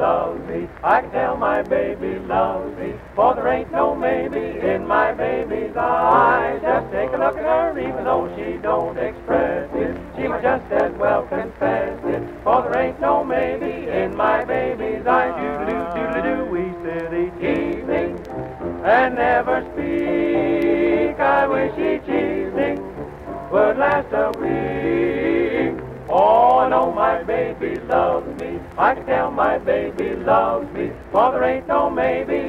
I can tell my baby loves me, for there ain't no maybe in my baby's eyes. Just take a look at her, even though she don't express it. She might just as well confess it, for there ain't no maybe in my baby's eyes. Doodle-doo, doodle-doo, we sit evening and never speak. I wish each evening would last a baby loves me. I can tell my baby loves me. For there ain't no maybe